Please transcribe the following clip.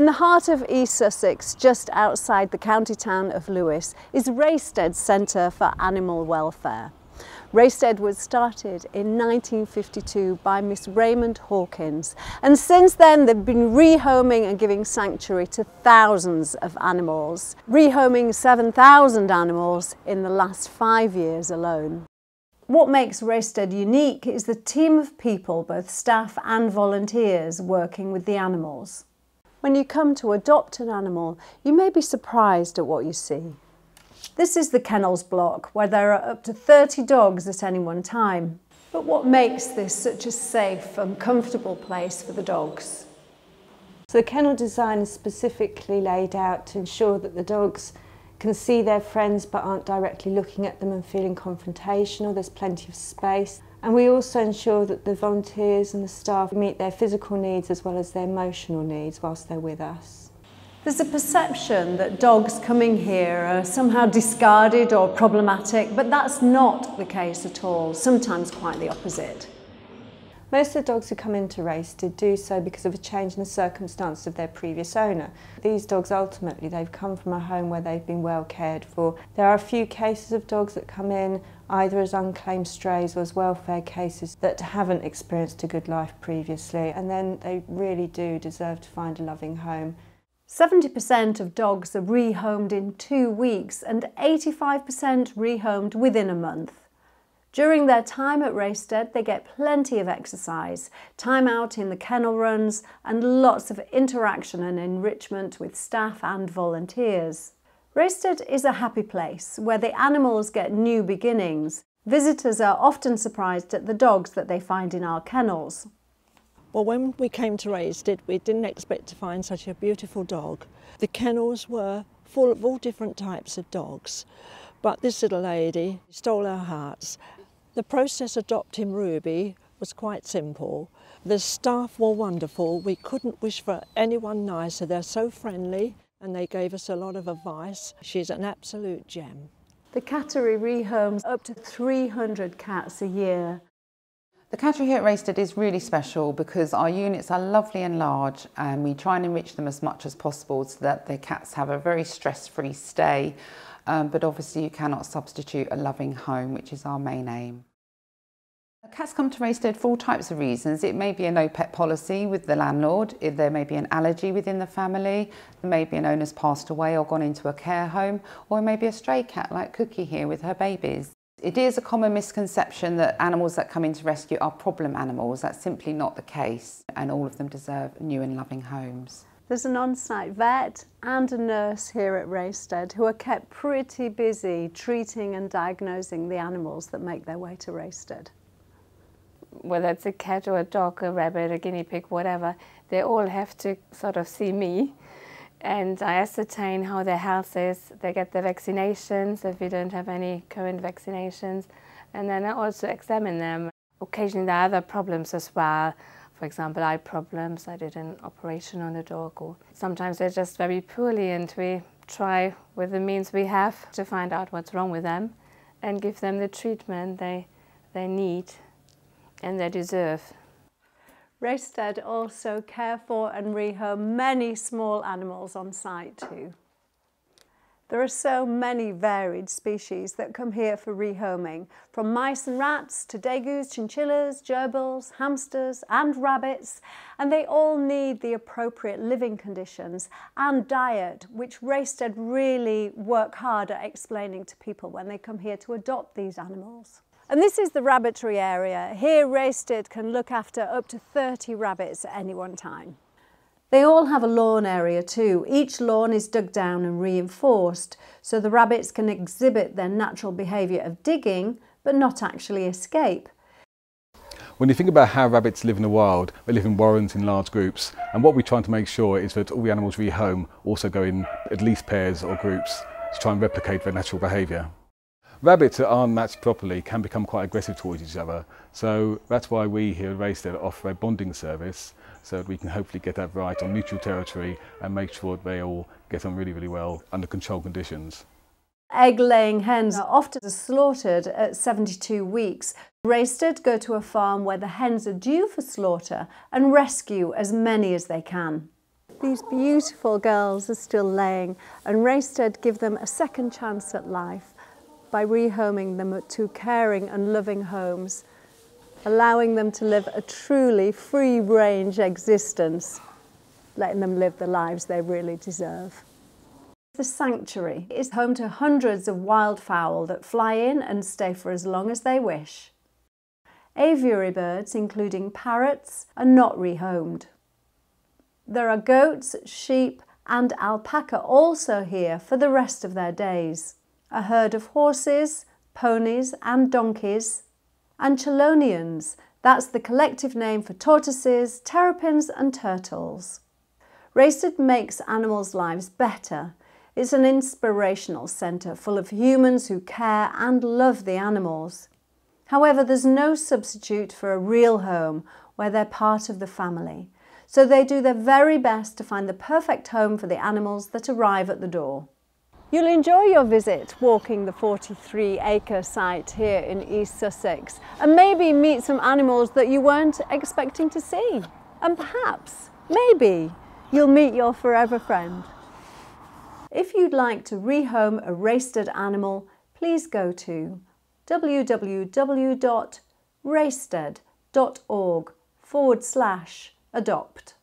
In the heart of East Sussex, just outside the county town of Lewes, is Raystede Centre for Animal Welfare. Raystede was started in 1952 by Miss Raymonde Hawkins and since then they've been rehoming and giving sanctuary to thousands of animals, rehoming 7,000 animals in the last five years alone. What makes Raystede unique is the team of people, both staff and volunteers, working with the animals. When you come to adopt an animal, you may be surprised at what you see. This is the kennels block where there are up to 30 dogs at any one time. But what makes this such a safe and comfortable place for the dogs? So the kennel design is specifically laid out to ensure that the dogs can see their friends but aren't directly looking at them and feeling confrontational. There's plenty of space. And we also ensure that the volunteers and the staff meet their physical needs as well as their emotional needs whilst they're with us. There's a perception that dogs coming here are somehow discarded or problematic, but that's not the case at all, sometimes quite the opposite. Most of the dogs who come into Raystede do so because of a change in the circumstances of their previous owner. These dogs ultimately, they've come from a home where they've been well cared for. There are a few cases of dogs that come in either as unclaimed strays or as welfare cases that haven't experienced a good life previously and then they really do deserve to find a loving home. 70% of dogs are rehomed in two weeks and 85% rehomed within a month. During their time at Raystede, they get plenty of exercise, time out in the kennel runs, and lots of interaction and enrichment with staff and volunteers. Raystede is a happy place where the animals get new beginnings. Visitors are often surprised at the dogs that they find in our kennels. Well, when we came to Raystede, we didn't expect to find such a beautiful dog. The kennels were full of all different types of dogs, but this little lady stole our hearts. The process adopting Ruby was quite simple. The staff were wonderful. We couldn't wish for anyone nicer. They're so friendly and they gave us a lot of advice. She's an absolute gem. The cattery rehomes up to 300 cats a year. The cattery here at Raystede is really special because our units are lovely and large and we try and enrich them as much as possible so that the cats have a very stress-free stay. Um, but obviously you cannot substitute a loving home, which is our main aim. Cats come to Raystede for all types of reasons. It may be a no pet policy with the landlord, there may be an allergy within the family, there may be an owner's passed away or gone into a care home, or it may be a stray cat like Cookie here with her babies. It is a common misconception that animals that come into rescue are problem animals. That's simply not the case, and all of them deserve new and loving homes. There's an on-site vet and a nurse here at Raystede who are kept pretty busy treating and diagnosing the animals that make their way to Raystede. Whether it's a cat or a dog, a rabbit, a guinea pig, whatever, they all have to sort of see me and I ascertain how their health is. They get their vaccinations if we don't have any current vaccinations. And then I also examine them. Occasionally there are other problems as well. For example, eye problems. I did an operation on a dog. Or sometimes they're just very poorly and we try with the means we have to find out what's wrong with them and give them the treatment they, they need and they deserve. Raystede also care for and rehome many small animals on site too. There are so many varied species that come here for rehoming, from mice and rats to degus, chinchillas, gerbils, hamsters and rabbits, and they all need the appropriate living conditions and diet, which Raystede really work hard at explaining to people when they come here to adopt these animals. And this is the rabbitry area. Here Raystede can look after up to 30 rabbits at any one time. They all have a lawn area too. Each lawn is dug down and reinforced so the rabbits can exhibit their natural behaviour of digging but not actually escape. When you think about how rabbits live in the wild, they live in warrens in large groups and what we're trying to make sure is that all the animals we home also go in at least pairs or groups to try and replicate their natural behaviour. Rabbits that aren't matched properly can become quite aggressive towards each other. So that's why we here at Raystede offer a bonding service so that we can hopefully get that right on mutual territory and make sure that they all get on really, really well under controlled conditions. Egg-laying hens are often slaughtered at 72 weeks. Raystede go to a farm where the hens are due for slaughter and rescue as many as they can. These beautiful girls are still laying and Raystede give them a second chance at life by rehoming them to caring and loving homes, allowing them to live a truly free-range existence, letting them live the lives they really deserve. The sanctuary is home to hundreds of wildfowl that fly in and stay for as long as they wish. Aviary birds, including parrots, are not rehomed. There are goats, sheep and alpaca also here for the rest of their days. A herd of horses, ponies and donkeys. And chelonians, that's the collective name for tortoises, terrapins and turtles. Raystede makes animals' lives better. It's an inspirational centre full of humans who care and love the animals. However, there's no substitute for a real home where they're part of the family. So they do their very best to find the perfect home for the animals that arrive at the door. You'll enjoy your visit walking the 43 acre site here in East Sussex and maybe meet some animals that you weren't expecting to see. And perhaps, maybe, you'll meet your forever friend. If you'd like to rehome a Raystede animal, please go to www.raystede.org forward slash adopt.